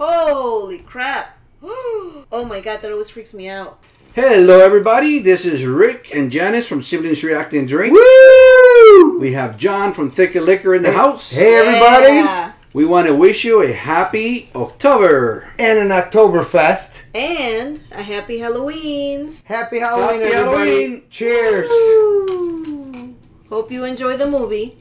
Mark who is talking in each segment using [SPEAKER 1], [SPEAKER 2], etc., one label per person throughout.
[SPEAKER 1] Holy crap! Oh my god, that always freaks me out.
[SPEAKER 2] Hello, everybody. This is Rick and Janice from Siblings React and Drink.
[SPEAKER 3] Woo!
[SPEAKER 2] We have John from Thick Thicker Liquor in the house.
[SPEAKER 3] Hey, everybody.
[SPEAKER 1] Yeah.
[SPEAKER 2] We want to wish you a happy October.
[SPEAKER 3] And an Oktoberfest.
[SPEAKER 1] And a happy Halloween.
[SPEAKER 3] Happy Halloween,
[SPEAKER 2] Happy
[SPEAKER 3] everybody.
[SPEAKER 2] Halloween.
[SPEAKER 3] Cheers.
[SPEAKER 1] Woo. Hope you enjoy the movie.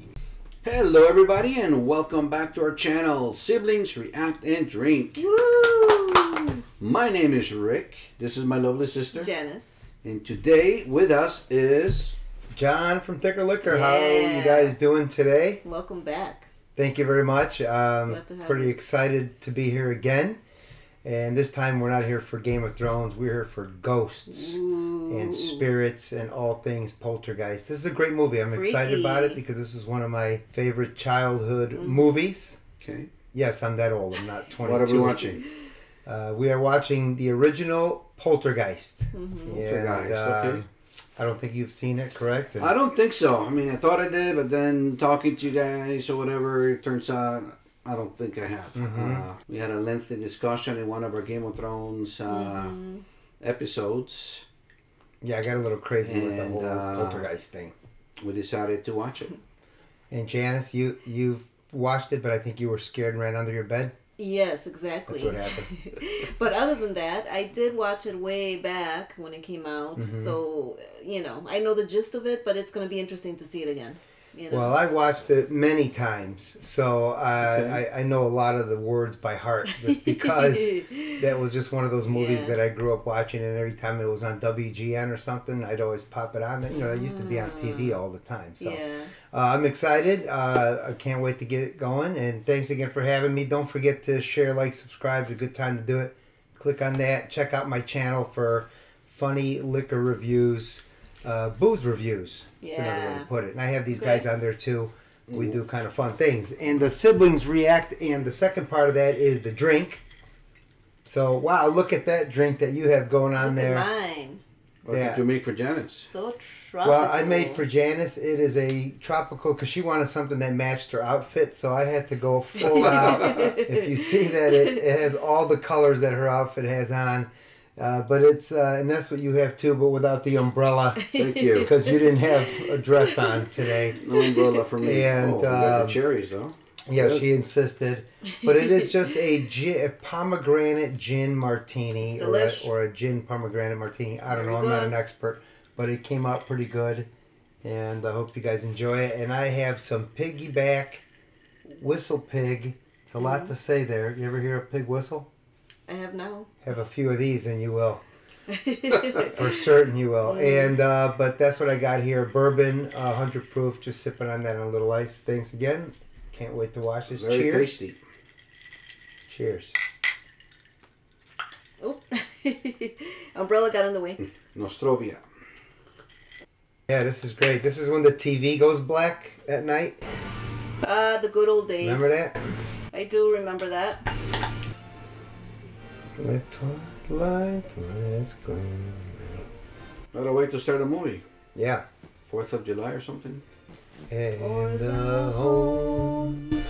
[SPEAKER 2] Hello, everybody, and welcome back to our channel, Siblings React and Drink.
[SPEAKER 1] Woo!
[SPEAKER 2] My name is Rick. This is my lovely sister.
[SPEAKER 1] Janice.
[SPEAKER 2] And today with us is
[SPEAKER 3] John from Thicker Liquor. How
[SPEAKER 1] are
[SPEAKER 3] you guys doing today?
[SPEAKER 1] Welcome back.
[SPEAKER 3] Thank you very much. Um,
[SPEAKER 1] Glad to have
[SPEAKER 3] pretty
[SPEAKER 1] you.
[SPEAKER 3] excited to be here again. And this time we're not here for Game of Thrones. We're here for ghosts
[SPEAKER 1] Ooh.
[SPEAKER 3] and spirits and all things poltergeist. This is a great movie. I'm excited about it because this is one of my favorite childhood
[SPEAKER 1] Mhm.
[SPEAKER 3] movies.
[SPEAKER 2] okay.
[SPEAKER 3] Yes, I'm that old. I'm not 22.
[SPEAKER 2] What are we watching?
[SPEAKER 3] Uh, we are watching the original Poltergeist.
[SPEAKER 1] Mhm.
[SPEAKER 2] Poltergeist,
[SPEAKER 3] And,
[SPEAKER 2] okay.
[SPEAKER 3] um, I don't think you've seen it, correct? And-
[SPEAKER 2] I don't think so. I mean, I thought I did, but then talking to you guys or whatever, it turns out I don't think I have.
[SPEAKER 3] Mhm.
[SPEAKER 2] Uh, we had a lengthy discussion in one of our Game of Thrones uh,
[SPEAKER 1] Mhm.
[SPEAKER 2] episodes.
[SPEAKER 3] yeah, I got a little crazy with the whole
[SPEAKER 2] uh,
[SPEAKER 3] Poltergeist thing.
[SPEAKER 2] We decided to watch it.
[SPEAKER 3] And Janice, you you've watched it, but I think you were scared and ran under your bed.
[SPEAKER 1] Yes, exactly.
[SPEAKER 3] That's what happened.
[SPEAKER 1] but other than that, I did watch it way back when it came out.
[SPEAKER 3] Mhm.
[SPEAKER 1] So, you know, I know the gist of it, but it's going to be interesting to see it again. You know?
[SPEAKER 3] Well, I watched it many times, so uh,
[SPEAKER 2] Okay.
[SPEAKER 3] I, I know a lot of the words by heart just because that was just one of those movies
[SPEAKER 1] Yeah.
[SPEAKER 3] that I grew up watching, and every time it was on WGN or something, I'd always pop it on. You know, it used to be on TV all the time. So
[SPEAKER 1] yeah.
[SPEAKER 3] uh, I'm excited. Uh, I can't wait to get it going. And thanks again for having me. Don't forget to share, like, subscribe. It's a good time to do it. Click on that. Check out my channel for funny liquor reviews, uh, booze reviews. That's another way to put it. And I have these
[SPEAKER 1] Great.
[SPEAKER 3] guys on there too. We do kind of fun things. And the siblings react. And the second part of that is the drink. So, wow, look at that drink that you have going on
[SPEAKER 1] Look
[SPEAKER 3] there.
[SPEAKER 1] at mine.
[SPEAKER 2] What
[SPEAKER 3] Yeah.
[SPEAKER 2] did you make for Janice?
[SPEAKER 1] So tropical.
[SPEAKER 3] Well, I made for Janice. It is a tropical because she wanted something that matched her outfit, so I had to go full out. if you see that, it, it has all the colors that her outfit has on. Uh, but it's uh, and that's what you have too, but without the umbrella
[SPEAKER 2] Thank you.
[SPEAKER 3] because you didn't have a dress on today.
[SPEAKER 2] No umbrella for me.
[SPEAKER 3] And,
[SPEAKER 2] oh, we
[SPEAKER 3] um,
[SPEAKER 2] the cherries though.
[SPEAKER 3] Yeah,
[SPEAKER 2] Good.
[SPEAKER 3] she insisted. But it is just a, gin, a pomegranate gin martini or a, or a gin pomegranate martini. I don't
[SPEAKER 1] Very
[SPEAKER 3] know. I'm not an expert, but it came out pretty good. And I hope you guys enjoy it. And I have some piggyback whistle pig. It's a lot to say there. You ever hear a pig whistle?
[SPEAKER 1] I have now.
[SPEAKER 3] Have a few of these and you will. For certain you will.
[SPEAKER 1] Mm.
[SPEAKER 3] And uh, but that's what I got here. Bourbon, uh, hundred proof. Just sipping on that on a little ice. Thanks again. Can't wait to watch this.
[SPEAKER 2] Very
[SPEAKER 3] Cheers.
[SPEAKER 2] tasty.
[SPEAKER 3] Cheers.
[SPEAKER 1] Oop. Umbrella got in the way.
[SPEAKER 2] Nostrovia.
[SPEAKER 3] Yeah, this is great. This is when the TV goes black at night.
[SPEAKER 1] Ah, the good old days.
[SPEAKER 3] Remember that?
[SPEAKER 1] I do remember that.
[SPEAKER 3] Let twilight let's go.
[SPEAKER 2] Better way to start a movie.
[SPEAKER 3] Yeah.
[SPEAKER 2] Fourth of July or something.
[SPEAKER 3] And the home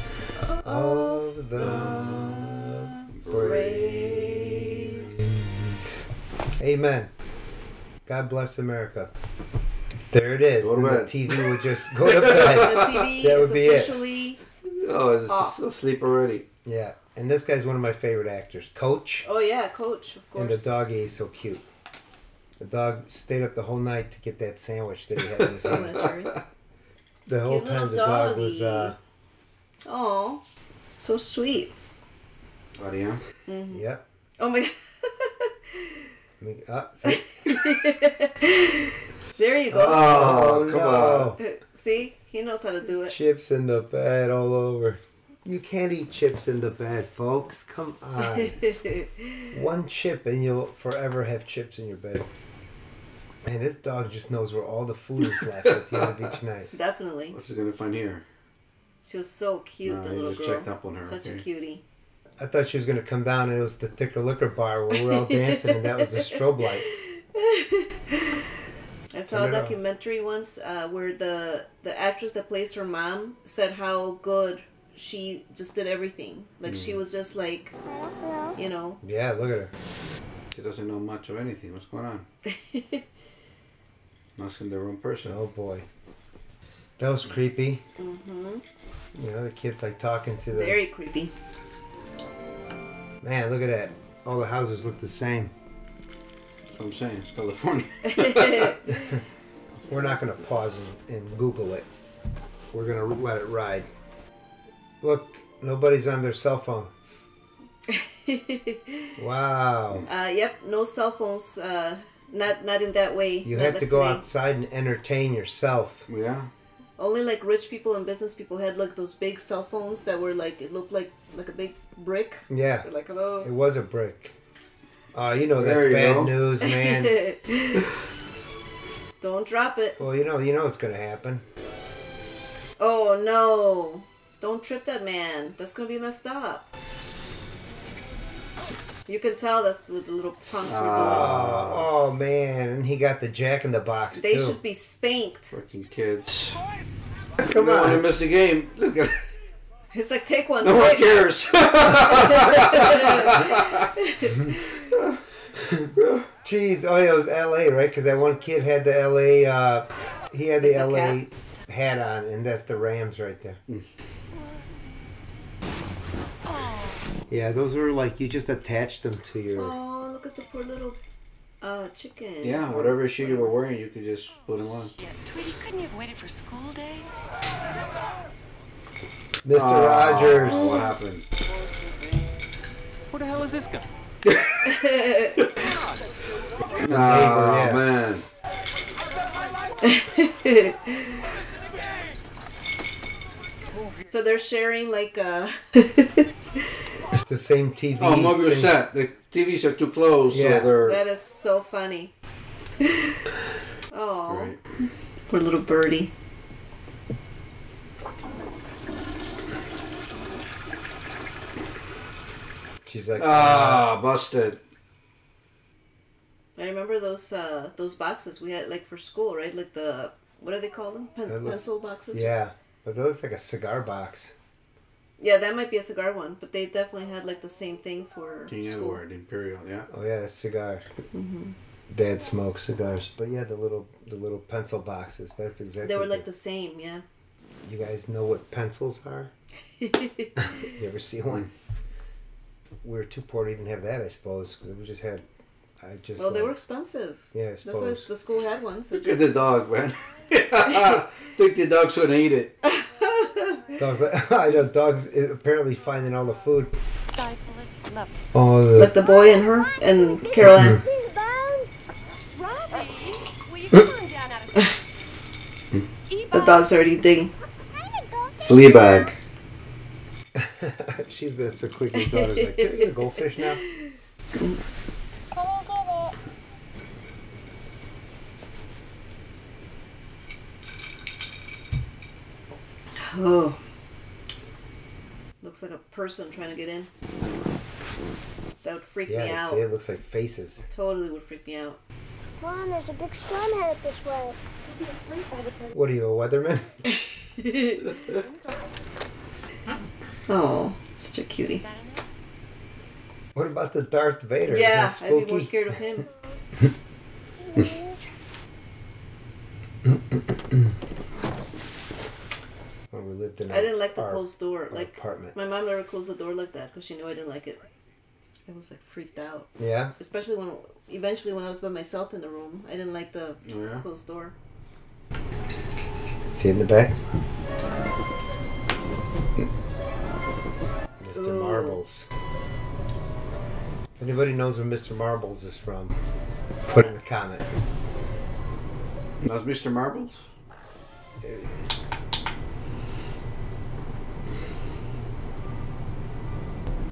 [SPEAKER 3] of the brave. Amen. God bless America. There it is.
[SPEAKER 2] Go to
[SPEAKER 3] Then the. TV would just go to
[SPEAKER 1] The
[SPEAKER 3] bed.
[SPEAKER 1] TV
[SPEAKER 3] That
[SPEAKER 1] is
[SPEAKER 3] would be it.
[SPEAKER 2] Oh, it's
[SPEAKER 1] Off.
[SPEAKER 2] asleep already.
[SPEAKER 3] yeah. And this guy's one of my favorite actors. Coach.
[SPEAKER 1] Oh yeah, Coach, of course.
[SPEAKER 3] And the
[SPEAKER 1] course.
[SPEAKER 3] doggy is so cute. The dog stayed up the whole night to get that sandwich that he had in his
[SPEAKER 1] Oh,
[SPEAKER 3] hand.
[SPEAKER 1] that's right.
[SPEAKER 3] The whole
[SPEAKER 1] Cute
[SPEAKER 3] time the
[SPEAKER 1] little
[SPEAKER 3] dog was uh
[SPEAKER 1] Oh, so sweet.
[SPEAKER 2] Oh, yeah.
[SPEAKER 1] hmm
[SPEAKER 3] yep.
[SPEAKER 1] Oh my.
[SPEAKER 3] I mean, uh, see?
[SPEAKER 1] there you go.
[SPEAKER 2] Oh, come
[SPEAKER 3] no.
[SPEAKER 1] See, he knows how to do it.
[SPEAKER 3] Chips in the bed all over. You can't eat chips in the bed, folks. Come on. One chip and you'll forever have chips in your bed. Man, this dog just knows where all the food is left at the end of each night.
[SPEAKER 1] Definitely.
[SPEAKER 2] What's he gonna find here?
[SPEAKER 1] She was so cute,
[SPEAKER 2] No,
[SPEAKER 1] the
[SPEAKER 2] you
[SPEAKER 1] little
[SPEAKER 2] just
[SPEAKER 1] girl.
[SPEAKER 2] checked up on her,
[SPEAKER 1] Such a cutie.
[SPEAKER 3] I thought she was gonna come down and it was the thicker liquor bar where we're all dancing and that was the strobe light.
[SPEAKER 1] I saw
[SPEAKER 3] Turn
[SPEAKER 1] a documentary once uh, where the the actress that plays her mom said how good she just did everything. Like she was just like, you know,
[SPEAKER 3] Yeah, look at her.
[SPEAKER 2] She doesn't know much of anything. What's going on? Asking the wrong person.
[SPEAKER 3] Oh boy. That was creepy.
[SPEAKER 1] Mm-hmm.
[SPEAKER 3] You know, the kid's like talking to the
[SPEAKER 1] very creepy.
[SPEAKER 3] man. Look at that. All the houses look the same.
[SPEAKER 2] That's what I'm saying. It's California.
[SPEAKER 3] We're not gonna pause and, and Google it. We're gonna let it ride. Look, nobody's on their cell phone. Wow.
[SPEAKER 1] Uh, yep, no cell phones. Uh, not not in that way.
[SPEAKER 3] You
[SPEAKER 1] not
[SPEAKER 3] have to go
[SPEAKER 1] today.
[SPEAKER 3] outside and entertain yourself.
[SPEAKER 2] yeah.
[SPEAKER 1] Only like rich people and business people had like those big cell phones that were like it looked like like a big brick.
[SPEAKER 3] Yeah,
[SPEAKER 1] They're like hello.
[SPEAKER 3] it was a brick. Uh, you know that's
[SPEAKER 2] you
[SPEAKER 3] bad
[SPEAKER 2] go.
[SPEAKER 3] news, man.
[SPEAKER 1] Don't drop it.
[SPEAKER 3] well, you know, you know what's gonna happen.
[SPEAKER 1] Oh no! Don't trip that man. That's gonna be messed up. You can tell that's what the little punks were
[SPEAKER 3] Oh, oh man, and he got the Jack in the Box
[SPEAKER 1] doing. They
[SPEAKER 3] too.
[SPEAKER 1] should be spanked.
[SPEAKER 2] Freaking kids.
[SPEAKER 3] Come
[SPEAKER 2] no one
[SPEAKER 3] on.
[SPEAKER 2] missed the game. Look at
[SPEAKER 1] It's like take one.
[SPEAKER 2] No one cares.
[SPEAKER 3] Jeez, oh yeah, it was L.A. right? Because that one kid had the L.A. Uh, he had the
[SPEAKER 1] The
[SPEAKER 3] L.A. hat on, and that's the Rams right there. Yeah, those were like you just attached them to your.
[SPEAKER 1] Oh, look at the poor little uh, chicken.
[SPEAKER 2] yeah, whatever shoe you were wearing, you could just put them on.
[SPEAKER 4] Yeah, Tweety, couldn't you have waited for school day?
[SPEAKER 3] Mr.
[SPEAKER 2] Oh,
[SPEAKER 3] Rogers.
[SPEAKER 2] what happened?
[SPEAKER 5] Who the hell is this guy?
[SPEAKER 2] Oh,
[SPEAKER 3] yeah.
[SPEAKER 2] man.
[SPEAKER 1] So they're sharing like uh
[SPEAKER 3] It's the same TV.
[SPEAKER 2] Oh, move your
[SPEAKER 3] same-
[SPEAKER 2] set. The TVs are too close,
[SPEAKER 3] Yeah.
[SPEAKER 2] so they're.
[SPEAKER 1] that is so funny. Oh,
[SPEAKER 2] Right.
[SPEAKER 1] poor little birdie.
[SPEAKER 3] She's like,
[SPEAKER 2] Ah, busted.
[SPEAKER 1] I remember those uh those boxes we had like for school, right? Like the what do they call them? Pen-
[SPEAKER 3] looks-
[SPEAKER 1] pencil boxes.
[SPEAKER 3] yeah, but that looks like a cigar box.
[SPEAKER 1] Yeah, that might be a cigar one, but they definitely had like the same thing for
[SPEAKER 2] King
[SPEAKER 1] school.
[SPEAKER 2] Edward, Imperial, yeah.
[SPEAKER 3] Oh yeah, cigars.
[SPEAKER 1] Mm-hmm.
[SPEAKER 3] Dad smokes cigars, but yeah, the little the little pencil boxes. That's exactly.
[SPEAKER 1] They were like the same, yeah.
[SPEAKER 3] You guys know what pencils are? You ever see one? We were too poor to even have that, I suppose, because we just had. I just.
[SPEAKER 1] well, they
[SPEAKER 3] like-
[SPEAKER 1] were expensive.
[SPEAKER 3] Yeah, I
[SPEAKER 1] That's why the school had one. So
[SPEAKER 2] Look at
[SPEAKER 1] just
[SPEAKER 2] the dog, man. think the dog's gonna eat it.
[SPEAKER 3] Dogs, I know dogs apparently finding all the food.
[SPEAKER 4] Stifle it. Love it.
[SPEAKER 3] Oh, the,
[SPEAKER 1] like the boy and her and Carol Anne.
[SPEAKER 4] Robbie, will you come on down out of
[SPEAKER 1] The dog's already digging.
[SPEAKER 2] Fleabag.
[SPEAKER 3] she's that's a quick daughter's like, can I get a goldfish now?
[SPEAKER 1] Oh. Looks like a person trying to get in. That would freak me out.
[SPEAKER 3] see, it looks like faces.
[SPEAKER 1] Totally would freak me out.
[SPEAKER 6] Mom, there's a big storm headed this way.
[SPEAKER 3] What are you, a weatherman?
[SPEAKER 1] Oh, such a cutie.
[SPEAKER 3] What about the Darth Vader?
[SPEAKER 1] Yeah,
[SPEAKER 3] that
[SPEAKER 1] I'd be more scared of him.
[SPEAKER 3] When we
[SPEAKER 1] I didn't like the
[SPEAKER 3] our-
[SPEAKER 1] closed door. Like
[SPEAKER 3] apartment.
[SPEAKER 1] my mom never closed the door like that because she knew I didn't like it. I was like freaked out,
[SPEAKER 3] Yeah.
[SPEAKER 1] especially when eventually when I was by myself in the room. I didn't like the
[SPEAKER 2] yeah?
[SPEAKER 1] closed door.
[SPEAKER 3] See in the back. Mr.
[SPEAKER 1] Ooh.
[SPEAKER 3] Marbles. If anybody knows where Mr. Marbles is from, put in a comment.
[SPEAKER 2] That's Mr. Marbles?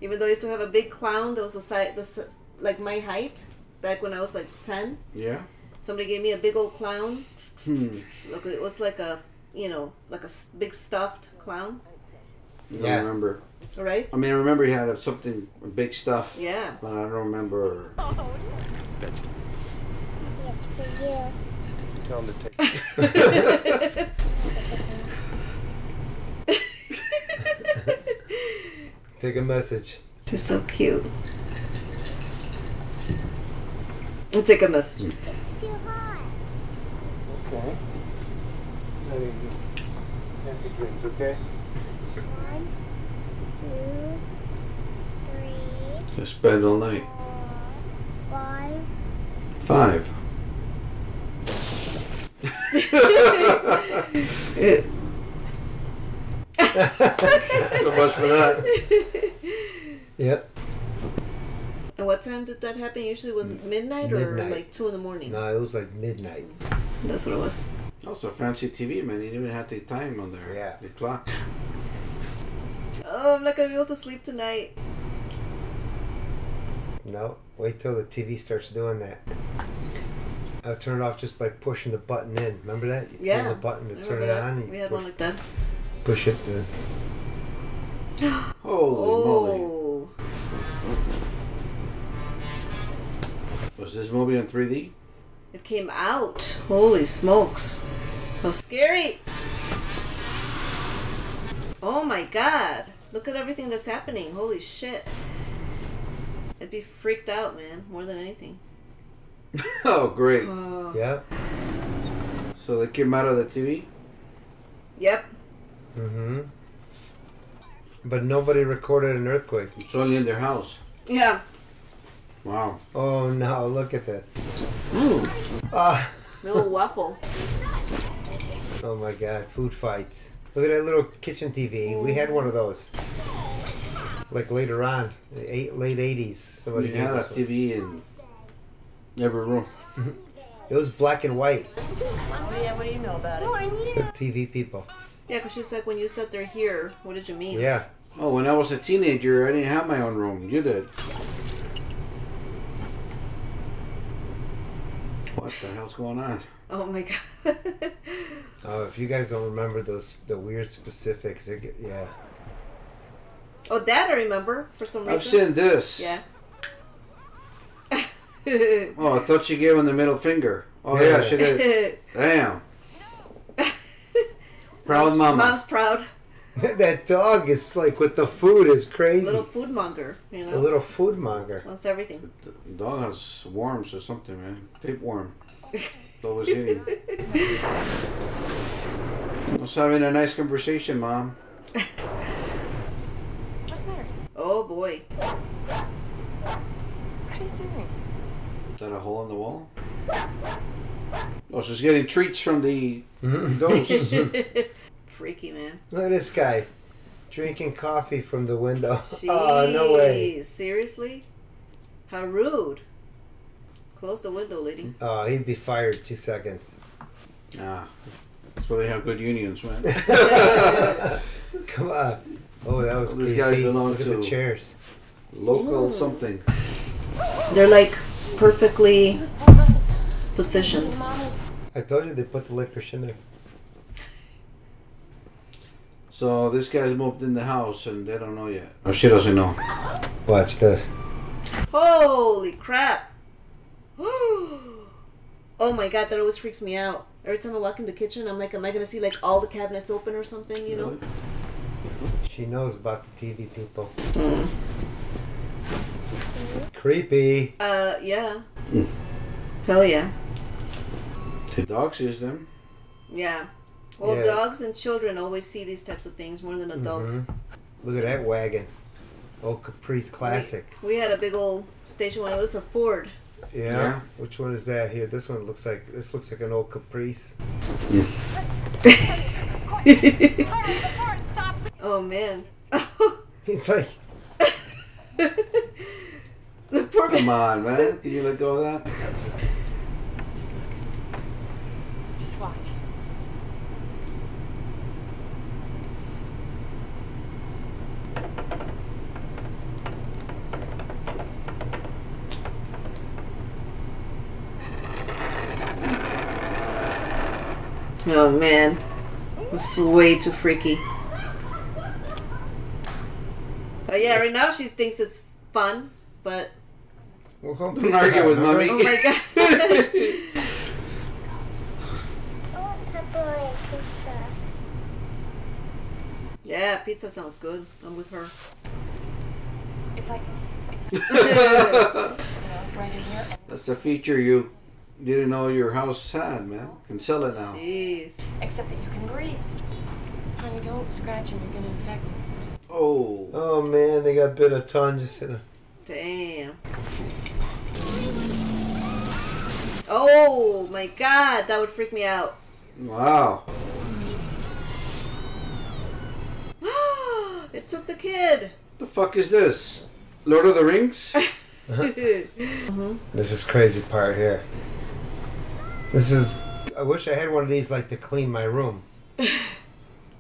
[SPEAKER 1] Even though I used to have a big clown that was the size, the, like my height, back when I was like ten.
[SPEAKER 2] Yeah.
[SPEAKER 1] Somebody gave me a big old clown.
[SPEAKER 2] Hmm.
[SPEAKER 1] Look, it was like a, you know, like a s- big stuffed clown.
[SPEAKER 2] I don't
[SPEAKER 3] Yeah.
[SPEAKER 2] remember.
[SPEAKER 1] All right.
[SPEAKER 2] I mean, I remember he had something big stuff.
[SPEAKER 1] Yeah.
[SPEAKER 2] But I don't remember.
[SPEAKER 6] It's for you.
[SPEAKER 5] Tell him to take.
[SPEAKER 3] Take a message.
[SPEAKER 1] She's so cute. Let's take a message.
[SPEAKER 6] Too hot.
[SPEAKER 5] Okay. Now you empty drinks, okay?
[SPEAKER 6] One, two, three,
[SPEAKER 2] Just spend all night.
[SPEAKER 6] five.
[SPEAKER 2] Five. so much for that.
[SPEAKER 3] Yep.
[SPEAKER 1] And what time did that happen? Usually was it midnight, or like two in the morning.
[SPEAKER 3] No, it was like midnight.
[SPEAKER 1] That's what it was.
[SPEAKER 2] Also, fancy TV, man. You didn't even have the time on there.
[SPEAKER 3] Yeah.
[SPEAKER 2] The clock.
[SPEAKER 1] Oh, I'm not gonna be able to sleep tonight.
[SPEAKER 3] No, wait till the TV starts doing that. I'll turn it off just by pushing the button in. Remember that? You
[SPEAKER 1] Yeah.
[SPEAKER 3] Pull the button to turn it
[SPEAKER 1] that.
[SPEAKER 3] on. and
[SPEAKER 1] We had
[SPEAKER 3] push,
[SPEAKER 1] one like that.
[SPEAKER 3] Push it. To,
[SPEAKER 2] Holy oh. moly.
[SPEAKER 1] Oh,
[SPEAKER 2] Was this movie in 3D?
[SPEAKER 1] it came out. Holy smokes! How scary! Oh my god! Look at everything that's happening. Holy shit! I'd be freaked out, man, more than anything.
[SPEAKER 2] oh, great.
[SPEAKER 1] Oh.
[SPEAKER 3] yeah.
[SPEAKER 2] So they came out of the TV?
[SPEAKER 1] Yep.
[SPEAKER 3] Mm-hmm. But nobody recorded an earthquake.
[SPEAKER 2] It's only in their house.
[SPEAKER 1] Yeah.
[SPEAKER 2] Wow.
[SPEAKER 3] Oh no! Look at this.
[SPEAKER 1] Mm.
[SPEAKER 3] Ah.
[SPEAKER 1] Little waffle.
[SPEAKER 3] Oh my God! Food fights. Look at that little kitchen TV. We had one of those. Like later on, eight, late eighties. Somebody
[SPEAKER 2] We had a. TV in every room.
[SPEAKER 3] It was black and white.
[SPEAKER 4] Oh, yeah, what do you know about it?
[SPEAKER 6] Oh, I need
[SPEAKER 3] The TV people.
[SPEAKER 1] Yeah, because she's like, when you said they're here, what did you mean?
[SPEAKER 3] Yeah.
[SPEAKER 2] Oh, when I was a teenager, I didn't have my own room. You did. What the hell's going on?
[SPEAKER 1] Oh my god.
[SPEAKER 3] Oh, if you guys don't remember those the weird specifics, it, yeah.
[SPEAKER 1] oh, that I remember for some reason.
[SPEAKER 2] I've seen this.
[SPEAKER 1] Yeah.
[SPEAKER 2] Oh, I thought she gave him the middle finger. Oh yeah,
[SPEAKER 3] Yeah.
[SPEAKER 2] she did. Damn. Proud
[SPEAKER 1] mom's,
[SPEAKER 2] mama.
[SPEAKER 1] Mom's proud.
[SPEAKER 3] that dog is like with the food is crazy.
[SPEAKER 1] Little food monger. You
[SPEAKER 3] it's
[SPEAKER 1] know.
[SPEAKER 3] a little food monger.
[SPEAKER 1] Wants everything.
[SPEAKER 2] The dog has worms or something, man. Tapeworm. Always eating. I was having a nice conversation, mom.
[SPEAKER 4] What's the matter?
[SPEAKER 1] Oh boy.
[SPEAKER 4] What are you doing?
[SPEAKER 2] Is that a hole in the wall? Oh, she's getting treats from the
[SPEAKER 3] Mhm.
[SPEAKER 2] ghosts.
[SPEAKER 1] Freaky man.
[SPEAKER 3] Look at this guy drinking coffee from the window. Oh no way!
[SPEAKER 1] Seriously? How rude. Close the window, lady.
[SPEAKER 3] Oh, he'd be fired two seconds.
[SPEAKER 2] ah, that's why they have good unions, man.
[SPEAKER 3] Come on. Oh, that was
[SPEAKER 2] Well, these
[SPEAKER 3] creepy.
[SPEAKER 2] guys belong
[SPEAKER 3] Look at the
[SPEAKER 2] to-
[SPEAKER 3] chairs.
[SPEAKER 2] Local something.
[SPEAKER 1] They're like perfectly positioned.
[SPEAKER 3] I told you they put the licorice in there.
[SPEAKER 2] So this guy's moved in the house and they don't know yet. Oh, she doesn't know.
[SPEAKER 3] Watch this.
[SPEAKER 1] Holy crap! oh my god, that always freaks me out. Every time I walk in the kitchen, I'm like, am I gonna see like all the cabinets open or something? You know?
[SPEAKER 3] She knows about the TV people. Creepy.
[SPEAKER 1] Uh, yeah. Hell yeah.
[SPEAKER 2] The dog sees them.
[SPEAKER 1] Yeah. Well,
[SPEAKER 3] Yeah.
[SPEAKER 1] dogs and children always see these types of things more than mm-hmm. adults.
[SPEAKER 3] Look at that wagon. Old Caprice Classic.
[SPEAKER 1] We had a big old station wagon. It was a Ford.
[SPEAKER 3] Yeah.
[SPEAKER 2] Yeah.
[SPEAKER 3] Which one is that here? This one looks like this looks like an old Caprice.
[SPEAKER 1] oh man.
[SPEAKER 3] He's like,
[SPEAKER 1] the poor
[SPEAKER 2] Come on, man. Can you let go of that?
[SPEAKER 4] Just look. Just watch.
[SPEAKER 1] Oh man. It's way too freaky. But yeah, right now she thinks it's fun, but
[SPEAKER 3] we're going
[SPEAKER 2] Don't argue with mommy.
[SPEAKER 1] oh my god.
[SPEAKER 6] I want pepperoni pizza.
[SPEAKER 1] yeah, pizza sounds good. I'm with her.
[SPEAKER 4] It's like, it's, you know, right in here.
[SPEAKER 2] That's a feature you didn't know your house had, man. Can sell it now.
[SPEAKER 1] Jeez.
[SPEAKER 4] except that you can breathe. Honey, don't scratch him. You're gonna infect him. Just
[SPEAKER 2] Oh.
[SPEAKER 3] Oh man, they got bit a ton just in a.
[SPEAKER 1] Damn. Oh my god, that would freak me out.
[SPEAKER 2] Wow.
[SPEAKER 1] it took the kid.
[SPEAKER 2] The fuck is this? Lord of the Rings?
[SPEAKER 3] This is crazy part here. This is. I wish I had one of these like to clean my room.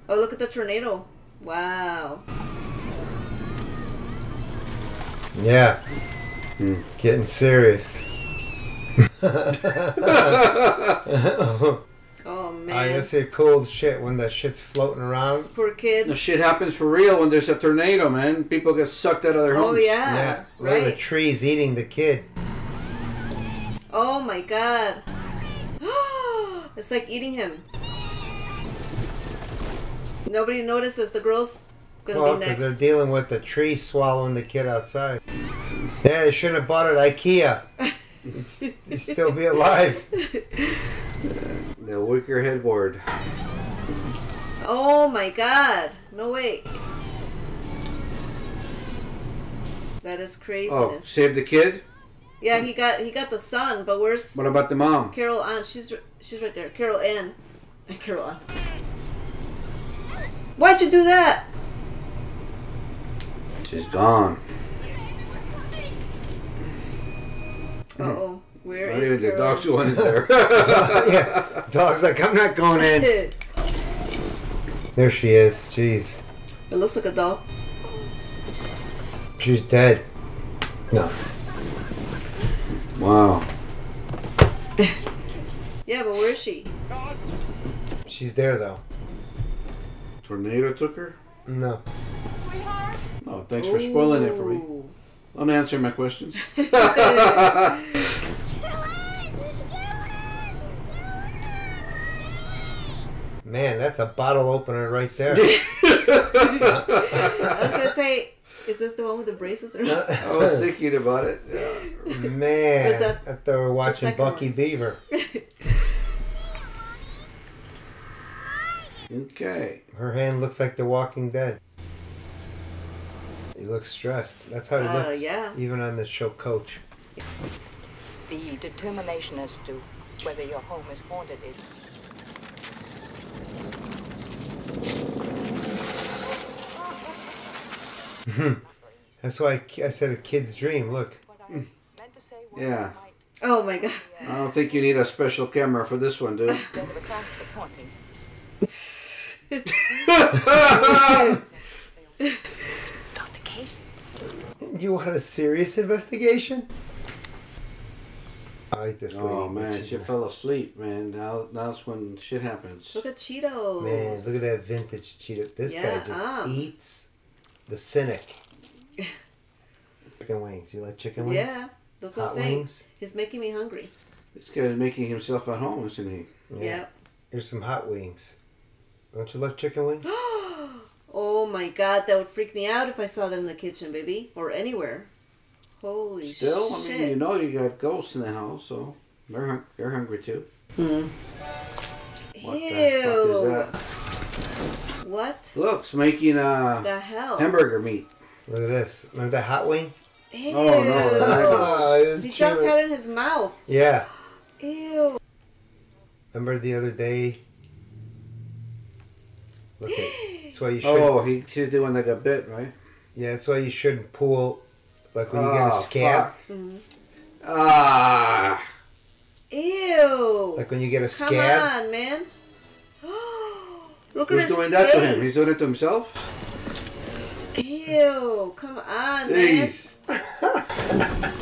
[SPEAKER 1] Oh, look at the tornado. Wow.
[SPEAKER 3] Yeah.
[SPEAKER 2] Hmm.
[SPEAKER 3] Getting serious.
[SPEAKER 1] Oh man.
[SPEAKER 3] I just say cool shit when the shit's floating around.
[SPEAKER 1] Poor kid.
[SPEAKER 2] the shit happens for real when there's a tornado, man. People get sucked out of their homes.
[SPEAKER 1] Oh yeah.
[SPEAKER 3] yeah. Look at the trees eating the kid.
[SPEAKER 1] Oh my god. it's like eating him. Nobody notices. The girl's gonna
[SPEAKER 3] Well,
[SPEAKER 1] be
[SPEAKER 3] because
[SPEAKER 1] next.
[SPEAKER 3] they're dealing with the tree swallowing the kid outside. Yeah, they shouldn't have bought it at IKEA. You'd you'd still be alive.
[SPEAKER 2] The your headboard.
[SPEAKER 1] oh my god. No way. That is
[SPEAKER 2] oh,
[SPEAKER 1] craziness.
[SPEAKER 2] Oh, save the kid?
[SPEAKER 1] Yeah, he got he got the son, but where's
[SPEAKER 2] What about the mom?
[SPEAKER 1] Carol Anne? She's she's right there. Carol Anne. Carol Anne. Why'd you do that?
[SPEAKER 2] She's gone.
[SPEAKER 1] Uh oh. Where is
[SPEAKER 2] even the
[SPEAKER 1] Carol
[SPEAKER 2] dog's going in there.
[SPEAKER 3] yeah. Dog's like, I'm not going in. There she is. Jeez.
[SPEAKER 1] It looks like a doll.
[SPEAKER 3] She's dead. No.
[SPEAKER 2] Wow.
[SPEAKER 1] Yeah, but where is she?
[SPEAKER 3] She's there though.
[SPEAKER 2] Tornado took her?
[SPEAKER 3] No.
[SPEAKER 2] Oh, thanks for spoiling it for me.
[SPEAKER 1] Ooh.
[SPEAKER 2] Don't answer my questions.
[SPEAKER 3] Man, that's a bottle opener right there.
[SPEAKER 1] I was gonna say, is this the one with the braces? Or not?
[SPEAKER 2] I was thinking about it. Yeah.
[SPEAKER 3] Man,
[SPEAKER 1] Where's that-
[SPEAKER 3] I thought we were watching Bucky
[SPEAKER 1] one?
[SPEAKER 3] Beaver.
[SPEAKER 2] Okay.
[SPEAKER 3] Her hand looks like The Walking Dead. He looks stressed. That's how he
[SPEAKER 1] Uh,
[SPEAKER 3] looks.
[SPEAKER 1] yeah.
[SPEAKER 3] Even on the show Coach.
[SPEAKER 7] The determination as to whether your home is haunted is
[SPEAKER 3] That's why I, I said a kid's dream. Look.
[SPEAKER 7] what I meant to say was
[SPEAKER 2] Yeah.
[SPEAKER 1] Oh my god.
[SPEAKER 2] I don't think you need a special camera for this one, dude.
[SPEAKER 7] go to the class of haunting. Dr. Case,
[SPEAKER 3] You want a serious investigation? I like this lady.
[SPEAKER 2] Oh man,
[SPEAKER 3] She's-
[SPEAKER 2] she fell asleep, man. Now that's when shit happens.
[SPEAKER 1] Look at Cheetos.
[SPEAKER 3] Man, look at that vintage Cheeto. This
[SPEAKER 1] Yeah,
[SPEAKER 3] guy just
[SPEAKER 1] ah.
[SPEAKER 3] eats the cynic. chicken wings. You like chicken wings?
[SPEAKER 1] Yeah, that's what
[SPEAKER 3] Hot
[SPEAKER 1] I'm saying.
[SPEAKER 3] wings.
[SPEAKER 1] He's making me hungry.
[SPEAKER 2] This guy's making himself at home, isn't he?
[SPEAKER 1] Yeah.
[SPEAKER 3] Here's some hot wings. Don't you love chicken wings?
[SPEAKER 1] Oh my god, that would freak me out if I saw them in the kitchen, baby, or anywhere. Holy
[SPEAKER 2] Still, I mean, you know, you got ghosts in the house, so they're hung- they're hungry too.
[SPEAKER 1] Hmm.
[SPEAKER 2] What
[SPEAKER 1] Ew.
[SPEAKER 2] the fuck is that?
[SPEAKER 1] What
[SPEAKER 2] Looks making uh
[SPEAKER 1] the hell?
[SPEAKER 2] hamburger meat.
[SPEAKER 3] Look at this. Remember that hot wing?
[SPEAKER 1] Ew.
[SPEAKER 2] Oh, no, the
[SPEAKER 3] Oh, it was
[SPEAKER 1] he just had it in his mouth.
[SPEAKER 3] Yeah.
[SPEAKER 1] Ew.
[SPEAKER 3] Remember the other day? Look at. That's why you should.
[SPEAKER 2] Oh, he, she's doing like a bit, right?
[SPEAKER 3] Yeah, that's why you shouldn't pull. Like when you get a
[SPEAKER 2] Oh,
[SPEAKER 3] scab.
[SPEAKER 2] fuck.
[SPEAKER 1] Mhm.
[SPEAKER 2] Ah,
[SPEAKER 1] Ew.
[SPEAKER 3] Like when you get a
[SPEAKER 1] Come
[SPEAKER 3] scab.
[SPEAKER 1] on, man. Look
[SPEAKER 2] who's doing that to him? He's doing it to himself.
[SPEAKER 1] Ew. Come on, man.
[SPEAKER 2] Jeez.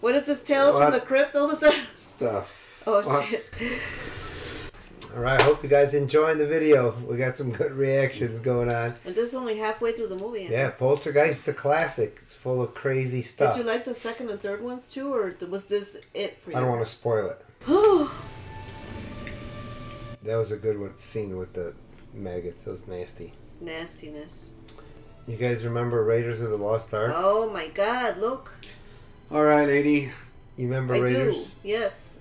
[SPEAKER 1] What is this? Tales
[SPEAKER 2] What?
[SPEAKER 1] from the Crypt? All of a sudden.
[SPEAKER 2] The
[SPEAKER 1] Oh
[SPEAKER 2] What?
[SPEAKER 1] shit.
[SPEAKER 3] All right. I hope you guys enjoying the video. We got some good reactions going on.
[SPEAKER 1] And this is only halfway through the movie.
[SPEAKER 3] Yeah, Poltergeist is a classic. It's full of crazy stuff.
[SPEAKER 1] Did you like the second and third ones too, or was this it for you?
[SPEAKER 3] I don't want to spoil it.
[SPEAKER 1] to.
[SPEAKER 3] That was a good one scene with the maggots. That was nasty.
[SPEAKER 1] Nastiness.
[SPEAKER 3] You guys remember Raiders of the Lost Ark?
[SPEAKER 1] Oh my God! Look,
[SPEAKER 2] All right, lady.
[SPEAKER 3] You remember
[SPEAKER 1] I
[SPEAKER 3] Raiders?
[SPEAKER 1] do. Yes.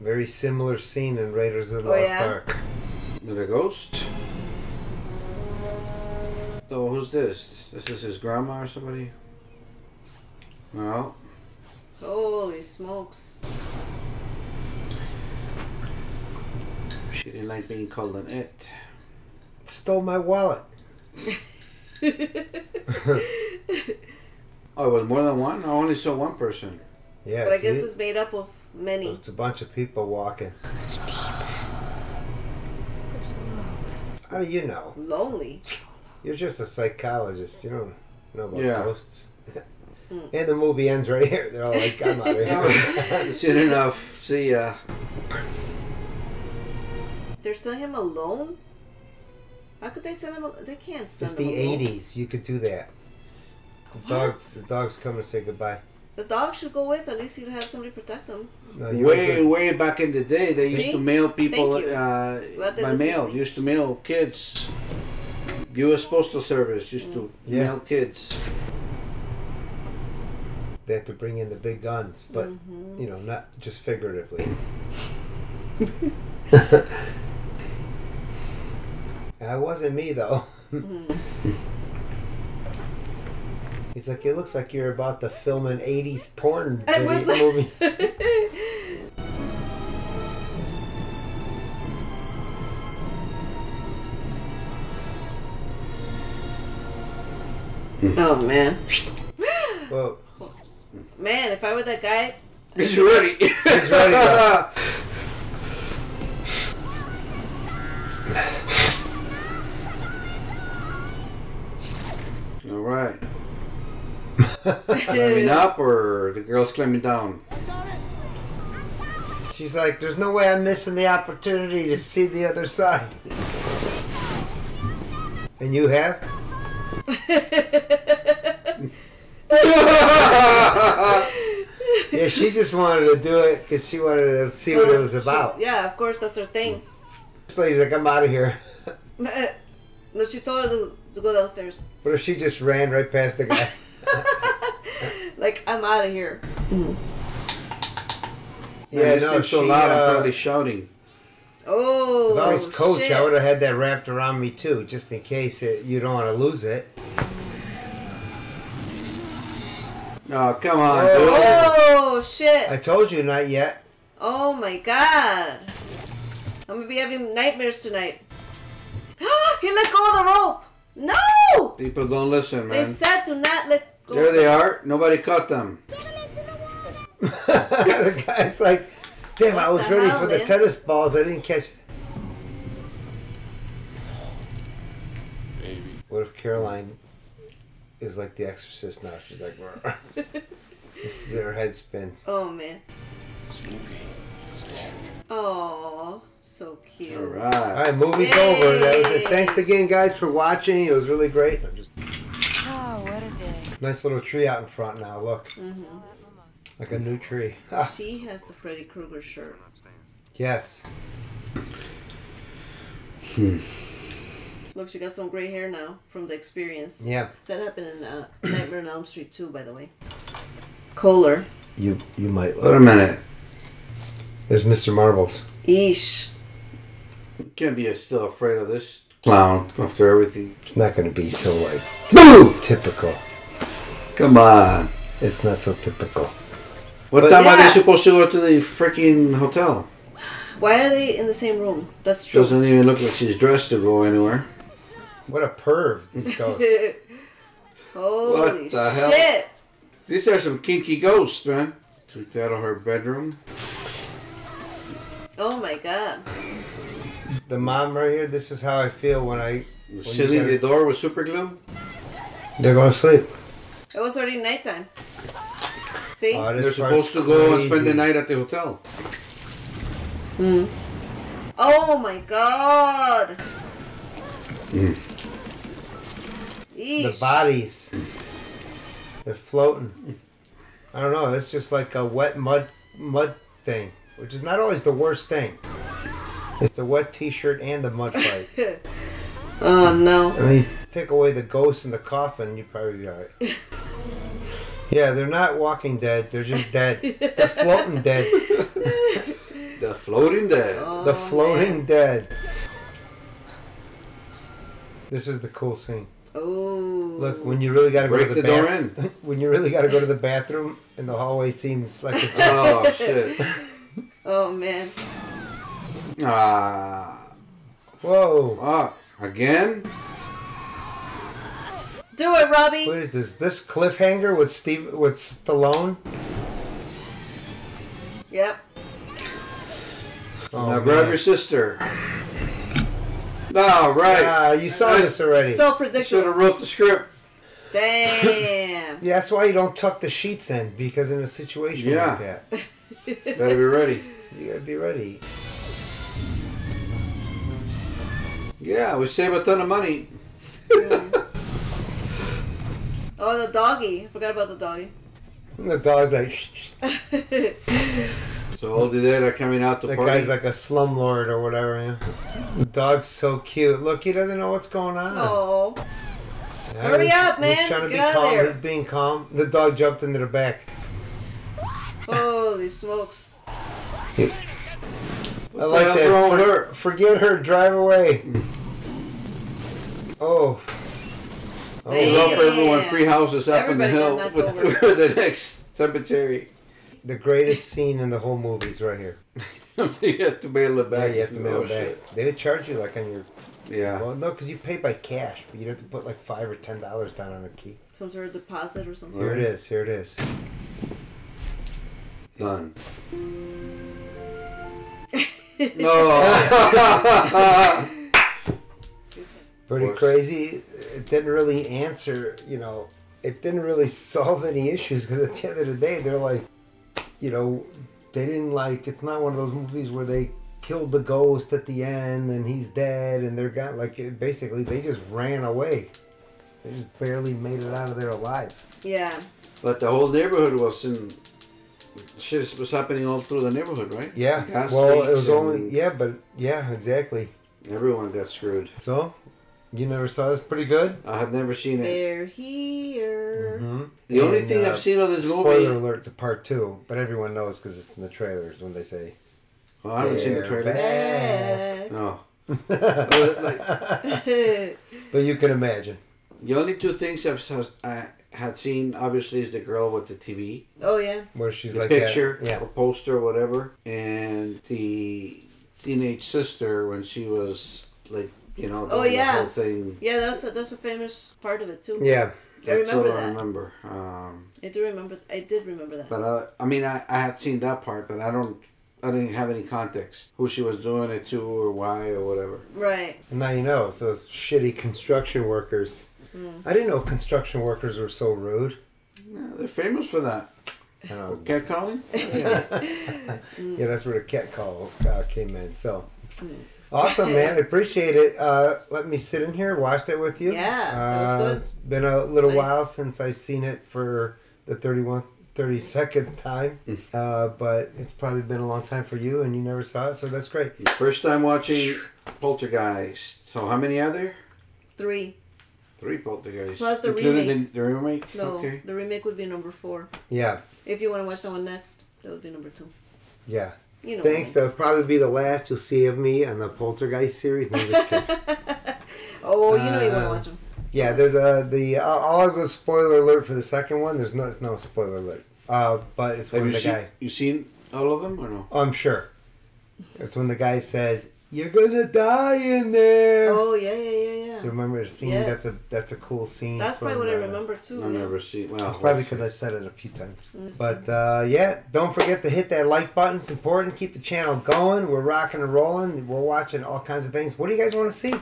[SPEAKER 3] Very similar scene in Raiders of the
[SPEAKER 1] Oh,
[SPEAKER 3] Lost
[SPEAKER 1] yeah?
[SPEAKER 3] Ark.
[SPEAKER 2] With a ghost. So who's this? This is his grandma or somebody? Well,
[SPEAKER 1] Holy smokes!
[SPEAKER 2] She didn't like being called an it.
[SPEAKER 3] Stole my wallet.
[SPEAKER 2] Oh, it was more than one? I only saw one person.
[SPEAKER 3] Yeah,
[SPEAKER 1] but I
[SPEAKER 3] see?
[SPEAKER 1] guess it's made up of many.
[SPEAKER 3] it's a bunch of people walking. How do you know?
[SPEAKER 1] Lonely.
[SPEAKER 3] You're just a psychologist. You don't know about
[SPEAKER 2] Yeah.
[SPEAKER 3] ghosts. Mm. and the movie ends right here. They're all like, I'm out of here.
[SPEAKER 2] Seen enough. See ya.
[SPEAKER 1] They're sending him alone. How could they send him? al- They can't send
[SPEAKER 3] it's
[SPEAKER 1] him
[SPEAKER 3] the 80s. You could do that. The dog, the dog's coming to say goodbye.
[SPEAKER 1] The dog should go with. At least he'd have somebody protect him.
[SPEAKER 3] No,
[SPEAKER 2] Way, way back in the day, they used to mail people
[SPEAKER 1] Thank
[SPEAKER 2] uh,
[SPEAKER 1] Glad
[SPEAKER 2] by mail.
[SPEAKER 1] me.
[SPEAKER 2] Used to mail kids. U.S. Postal Service used to
[SPEAKER 3] Yeah.
[SPEAKER 2] mail kids.
[SPEAKER 3] They have to bring in the big guns, but
[SPEAKER 1] Mm-hmm.
[SPEAKER 3] you know, not just figuratively. that wasn't me though.
[SPEAKER 1] Mm-hmm.
[SPEAKER 3] He's like, it looks like you're about to film an '80s porn
[SPEAKER 1] I
[SPEAKER 3] video, movie.
[SPEAKER 1] Oh man,
[SPEAKER 3] Well,
[SPEAKER 1] man! If I were that guy,
[SPEAKER 2] He's ready.
[SPEAKER 3] He's ready,
[SPEAKER 2] Climbing up or the girl's climbing down?
[SPEAKER 3] she's like, there's no way I'm missing the opportunity to see the other side. And you have? Yeah, she just wanted to do it because she wanted to see what it was about.
[SPEAKER 1] yeah, of course that's her thing.
[SPEAKER 3] This lady's like, I'm out of here.
[SPEAKER 1] no, she told her to, to go downstairs.
[SPEAKER 3] What if she just ran right past the guy?
[SPEAKER 1] Like I'm out of here.
[SPEAKER 3] yeah,
[SPEAKER 2] this
[SPEAKER 3] no,
[SPEAKER 2] thing's
[SPEAKER 3] she,
[SPEAKER 2] so loud. I'm
[SPEAKER 3] uh,
[SPEAKER 2] probably shouting.
[SPEAKER 1] Oh,
[SPEAKER 3] if I was coach,
[SPEAKER 1] shit.
[SPEAKER 3] I would have had that wrapped around me too, just in case it, you don't want to lose it.
[SPEAKER 2] Oh, come on,
[SPEAKER 3] Oh.
[SPEAKER 2] dude.
[SPEAKER 1] Oh shit!
[SPEAKER 3] I told you not yet.
[SPEAKER 1] Oh my god! I'm gonna be having nightmares tonight. he let go of the rope. No!
[SPEAKER 2] People don't listen, man.
[SPEAKER 1] They
[SPEAKER 2] man.
[SPEAKER 1] said to not let go.
[SPEAKER 2] There they are. Nobody caught them.
[SPEAKER 3] the guy's like, damn, I was ready
[SPEAKER 1] hell,
[SPEAKER 3] for the tennis balls. I didn't catch.
[SPEAKER 8] Baby.
[SPEAKER 3] What if Caroline is like the exorcist now? She's like, this is her head spins.
[SPEAKER 1] Oh man.
[SPEAKER 8] This movie is dead.
[SPEAKER 1] Oh, so cute.
[SPEAKER 2] All
[SPEAKER 3] All
[SPEAKER 2] right.
[SPEAKER 3] right, movie's
[SPEAKER 1] Yay.
[SPEAKER 3] over. That was it. Thanks again, guys, for watching. It was really great. I'm just
[SPEAKER 4] Oh, what a day.
[SPEAKER 3] Nice little tree out in front now. Look,
[SPEAKER 1] Mm-hmm.
[SPEAKER 3] like a new tree.
[SPEAKER 1] She has the Freddy Krueger shirt.
[SPEAKER 3] yes.
[SPEAKER 1] Look, she got some gray hair now from the experience.
[SPEAKER 3] Yeah.
[SPEAKER 1] That happened in uh, Nightmare on Elm Street too, by the way. Kohler.
[SPEAKER 3] You you might.
[SPEAKER 2] Wait a minute.
[SPEAKER 3] There's Mr. Marbles.
[SPEAKER 1] Eesh.
[SPEAKER 2] You can't be still afraid of this clown after everything.
[SPEAKER 3] It's not going to be so like
[SPEAKER 2] Boo!
[SPEAKER 3] typical.
[SPEAKER 2] Come on.
[SPEAKER 3] It's not so typical.
[SPEAKER 2] What
[SPEAKER 3] But-
[SPEAKER 2] time are they supposed to go to the freaking hotel?
[SPEAKER 1] Why are they in the same room? That's true.
[SPEAKER 2] Doesn't even look like she's dressed to go anywhere.
[SPEAKER 3] What a perv this ghost.
[SPEAKER 1] Holy
[SPEAKER 2] What the hell?
[SPEAKER 1] shit!
[SPEAKER 2] These are some kinky ghosts, man. Took that out of her bedroom.
[SPEAKER 1] Oh my god.
[SPEAKER 3] the mom right here. This is how I feel when I. you
[SPEAKER 2] Sealing
[SPEAKER 3] gotta-
[SPEAKER 2] the door with super glue.
[SPEAKER 3] They're going to sleep.
[SPEAKER 1] It was already nighttime. See?
[SPEAKER 3] Oh,
[SPEAKER 2] They're supposed to go and spend the night at the hotel.
[SPEAKER 1] oh my god!
[SPEAKER 2] Mm.
[SPEAKER 3] The bodies. They're floating. I don't know. It's just like a wet mud mud thing, which is not always the worst thing. It's the wet T-shirt and the mud fight.
[SPEAKER 1] Oh no.
[SPEAKER 3] I mean, take away the ghost and the coffin, you'd probably be alright. Yeah, they're not walking dead. They're just dead. They're floating dead.
[SPEAKER 2] The floating dead.
[SPEAKER 1] Oh,
[SPEAKER 3] The floating
[SPEAKER 1] man.
[SPEAKER 3] dead. This is the cool scene.
[SPEAKER 1] Oh.
[SPEAKER 3] Look, when you really got to go to
[SPEAKER 2] the
[SPEAKER 3] the,
[SPEAKER 2] door
[SPEAKER 3] bath-
[SPEAKER 2] in.
[SPEAKER 3] when you really got to go to the bathroom and the hallway seems like it's
[SPEAKER 2] Oh shit.
[SPEAKER 1] Oh man.
[SPEAKER 2] Ah.
[SPEAKER 3] whoa.
[SPEAKER 2] Ah. Again?
[SPEAKER 1] Do it, Robbie.
[SPEAKER 3] What is this? This cliffhanger with Steve with Stallone?
[SPEAKER 1] Yep.
[SPEAKER 3] Oh,
[SPEAKER 2] now grab your sister. No, right.
[SPEAKER 3] Ah, you saw this already.
[SPEAKER 1] So predictable.
[SPEAKER 2] Should have wrote the script.
[SPEAKER 1] Damn.
[SPEAKER 3] yeah, that's why you don't tuck the sheets in because in a situation
[SPEAKER 2] Yeah.
[SPEAKER 3] like that,
[SPEAKER 2] Better be ready.
[SPEAKER 3] you gotta be ready.
[SPEAKER 2] Yeah, we save a ton of money.
[SPEAKER 1] Oh, the doggy. I forgot about the doggy.
[SPEAKER 3] And the dog's like, shh, shh.
[SPEAKER 2] So all the dead are coming out to
[SPEAKER 3] that
[SPEAKER 2] party.
[SPEAKER 3] guy's like a slumlord or whatever. Yeah. The dog's so cute. Look, he doesn't know what's going on.
[SPEAKER 1] oh.
[SPEAKER 3] Yeah,
[SPEAKER 1] Hurry
[SPEAKER 3] he's-
[SPEAKER 1] up, man.
[SPEAKER 3] He's trying to
[SPEAKER 1] Get
[SPEAKER 3] be calm. He's being calm. The dog jumped into the back.
[SPEAKER 1] Holy smokes.
[SPEAKER 3] I like
[SPEAKER 2] hell's
[SPEAKER 3] that.
[SPEAKER 2] wrong
[SPEAKER 3] For-
[SPEAKER 2] her?
[SPEAKER 3] Forget her. Drive away. Oh. Oh,
[SPEAKER 2] We'd love for everyone free houses up in the
[SPEAKER 1] Everybody
[SPEAKER 2] hill with, with the next cemetery.
[SPEAKER 3] the greatest scene in the whole movie is right here.
[SPEAKER 2] you have to mail it
[SPEAKER 3] Yeah, you have to mail it back. They would charge you like on your.
[SPEAKER 2] Yeah.
[SPEAKER 3] Well, no, because you pay by cash, but you'd have to put like five or ten dollars down on a key.
[SPEAKER 1] Some sort of deposit or something.
[SPEAKER 3] Here it is. Here it is.
[SPEAKER 2] Done. no.
[SPEAKER 3] Pretty crazy. It didn't really answer. You know, it didn't really solve any issues because at the end of the day, they're like, you know, they didn't like. It's not one of those movies where they killed the ghost at the end and he's dead and they're got like it, basically they just ran away. They just barely made it out of there alive.
[SPEAKER 1] Yeah.
[SPEAKER 2] but the whole neighborhood was in. Shit was happening all through the neighborhood, right?
[SPEAKER 3] Yeah.
[SPEAKER 2] Gas
[SPEAKER 3] well, it was only yeah, but yeah, exactly.
[SPEAKER 2] Everyone got screwed.
[SPEAKER 3] So, you never saw this? Pretty good.
[SPEAKER 2] I have never seen it.
[SPEAKER 1] They're here.
[SPEAKER 3] Mm-hmm.
[SPEAKER 2] The only thing
[SPEAKER 3] uh,
[SPEAKER 2] I've seen of this
[SPEAKER 3] Spoiler
[SPEAKER 2] movie.
[SPEAKER 3] alert to part two, but everyone knows because it's in the trailers when they say.
[SPEAKER 2] Oh, I haven't seen the trailer.
[SPEAKER 1] Back.
[SPEAKER 2] No.
[SPEAKER 3] but you can imagine.
[SPEAKER 2] The only two things I've s- I had seen, obviously, is the girl with the TV,
[SPEAKER 1] oh yeah.
[SPEAKER 3] Where she's
[SPEAKER 2] the
[SPEAKER 3] like
[SPEAKER 2] picture,
[SPEAKER 3] that. Yeah.
[SPEAKER 2] or poster, or whatever, and the teenage sister when she was like, you know,
[SPEAKER 1] Oh, yeah.
[SPEAKER 2] the whole thing.
[SPEAKER 1] Yeah, that's a, that's a famous part of it too.
[SPEAKER 3] Yeah.
[SPEAKER 1] I
[SPEAKER 2] That's
[SPEAKER 1] remember
[SPEAKER 2] all I
[SPEAKER 1] that.
[SPEAKER 2] remember. Um,
[SPEAKER 1] I do remember. I did remember that.
[SPEAKER 2] but uh, I mean, I, I had seen that part, but I don't. I didn't have any context who she was doing it to or why or whatever.
[SPEAKER 1] Right.
[SPEAKER 3] And now you know. So those shitty construction workers.
[SPEAKER 1] Mm.
[SPEAKER 3] I didn't know construction workers were so rude.
[SPEAKER 2] Yeah, they're famous for that.
[SPEAKER 3] You know,
[SPEAKER 2] Cat calling?
[SPEAKER 3] yeah, that's where the cat call uh, came in. So awesome, man. I appreciate it. Uh, let me sit in here, watch that with you.
[SPEAKER 1] Yeah, that was
[SPEAKER 3] Uh,
[SPEAKER 1] good.
[SPEAKER 3] It's been a little
[SPEAKER 1] Nice.
[SPEAKER 3] while since I've seen it for the 31, 32nd time, uh, but it's probably been a long time for you, and you never saw it, so that's great.
[SPEAKER 2] First time watching Poltergeist. So how many are there?
[SPEAKER 1] Three.
[SPEAKER 2] Three Poltergeists.
[SPEAKER 1] Plus the
[SPEAKER 2] Including
[SPEAKER 1] remake.
[SPEAKER 2] The, the remake?
[SPEAKER 1] No,
[SPEAKER 2] Okay.
[SPEAKER 1] the remake would be number four.
[SPEAKER 3] Yeah,
[SPEAKER 1] If you want to watch that one next, that would be number two.
[SPEAKER 3] yeah.
[SPEAKER 1] You know.
[SPEAKER 3] Thanks. That'll probably be the last you'll see of me on the Poltergeist series. No, just
[SPEAKER 1] oh, you know you want to
[SPEAKER 3] Uh,
[SPEAKER 1] watch them.
[SPEAKER 3] Yeah, there's a the uh, all I go spoiler alert for the second one. There's no it's no spoiler alert. Uh, but it's
[SPEAKER 2] Have
[SPEAKER 3] when
[SPEAKER 2] you
[SPEAKER 3] the
[SPEAKER 2] seen,
[SPEAKER 3] guy.
[SPEAKER 2] you seen all of them or no?
[SPEAKER 3] I'm sure. It's when the guy says, "You're gonna die in there."
[SPEAKER 1] Oh yeah, yeah, yeah,
[SPEAKER 3] You remember the scene?
[SPEAKER 1] Yes.
[SPEAKER 3] That's a that's a cool scene.
[SPEAKER 1] That's probably what I
[SPEAKER 3] uh,
[SPEAKER 1] remember too.
[SPEAKER 2] I've
[SPEAKER 1] yeah.
[SPEAKER 2] never. Well,
[SPEAKER 3] It's probably because I've said it a few times. But uh, yeah, don't forget to hit that like button. It's important. Keep the channel going. We're rocking and rolling. We're watching all kinds of things. What do you guys want to see?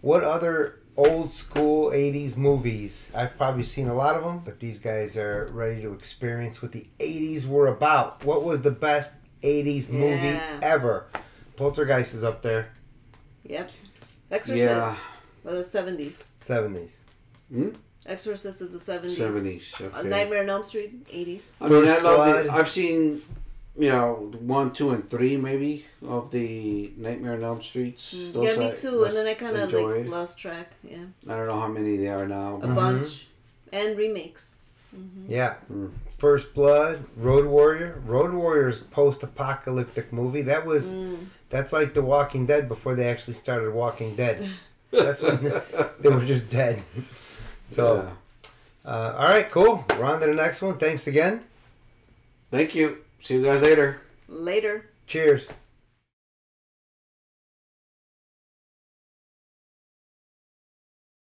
[SPEAKER 3] What other old school 80s movies? I've probably seen a lot of them, but these guys are ready to experience what the 80s were about. What was the best 80s movie
[SPEAKER 1] Yeah.
[SPEAKER 3] ever? Poltergeist is up there.
[SPEAKER 1] Yep. Exorcist.
[SPEAKER 2] Yeah,
[SPEAKER 1] Well, the seventies.
[SPEAKER 3] 70s.
[SPEAKER 1] Exorcist is the seventies.
[SPEAKER 2] seventies.
[SPEAKER 1] A
[SPEAKER 2] Okay.
[SPEAKER 1] Nightmare on Elm Street, eighties.
[SPEAKER 2] I mean, I
[SPEAKER 3] First
[SPEAKER 2] love
[SPEAKER 3] Blood.
[SPEAKER 2] it. I've seen you know, one, two, and three maybe of the Nightmare on Elm Streets.
[SPEAKER 1] Mm, yeah, me too. And then I kind of like lost track. Yeah,
[SPEAKER 2] I don't know how many there are now.
[SPEAKER 1] a
[SPEAKER 2] but-
[SPEAKER 1] bunch, and remakes.
[SPEAKER 3] Yeah.
[SPEAKER 2] Mm.
[SPEAKER 3] First Blood, Road Warrior. Road Warrior's post-apocalyptic movie. That was
[SPEAKER 1] Mm.
[SPEAKER 3] that's like The Walking Dead before they actually started Walking Dead. That's when they were just dead. So,
[SPEAKER 2] Yeah.
[SPEAKER 3] uh, all right, cool. We're on to the next one. Thanks again.
[SPEAKER 2] Thank you. See you guys later.
[SPEAKER 1] Later.
[SPEAKER 3] Cheers.